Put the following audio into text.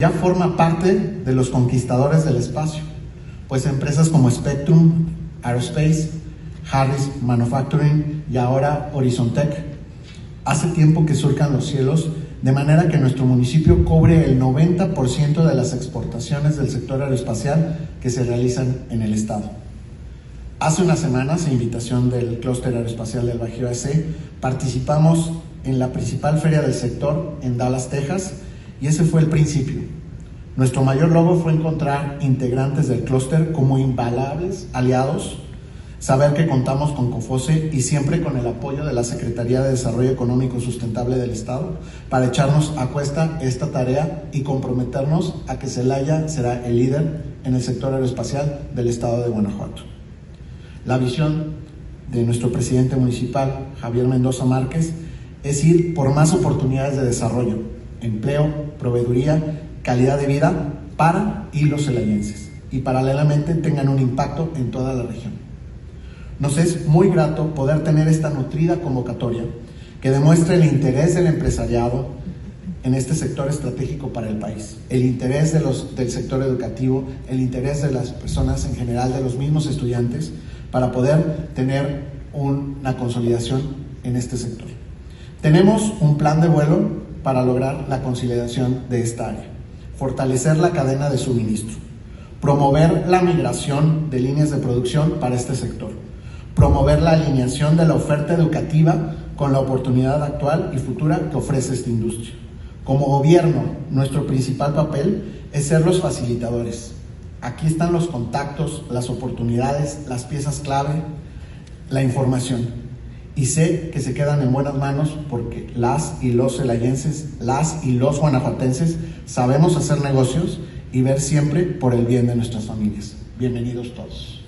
ya forma parte de los conquistadores del espacio, pues empresas como Spectrum, Aerospace, Harris Manufacturing y ahora Horizontech hace tiempo que surcan los cielos de manera que nuestro municipio cubre el 90% de las exportaciones del sector aeroespacial que se realizan en el estado. Hace unas semanas, a invitación del Clúster Aeroespacial del Bajío AC, participamos en la principal feria del sector en Dallas, Texas, y ese fue el principio. Nuestro mayor logro fue encontrar integrantes del clúster como invalables aliados, saber que contamos con COFOSE y siempre con el apoyo de la Secretaría de Desarrollo Económico Sustentable del Estado para echarnos a cuesta esta tarea y comprometernos a que Celaya será el líder en el sector aeroespacial del Estado de Guanajuato. La visión de nuestro presidente municipal, Javier Mendoza Márquez, es ir por más oportunidades de desarrollo, empleo, proveeduría, calidad de vida para y los celayenses y paralelamente tengan un impacto en toda la región. Nos es muy grato poder tener esta nutrida convocatoria que demuestre el interés del empresariado en este sector estratégico para el país, el interés de los, del sector educativo, el interés de las personas en general, de los mismos estudiantes, para poder tener una consolidación en este sector. Tenemos un plan de vuelo para lograr la consolidación de esta área, fortalecer la cadena de suministro, promover la migración de líneas de producción para este sector, promover la alineación de la oferta educativa con la oportunidad actual y futura que ofrece esta industria. Como gobierno, nuestro principal papel es ser los facilitadores, Aquí están los contactos, las oportunidades, las piezas clave, la información. Y sé que se quedan en buenas manos porque las y los celayenses, las y los guanajuatenses sabemos hacer negocios y ver siempre por el bien de nuestras familias. Bienvenidos todos.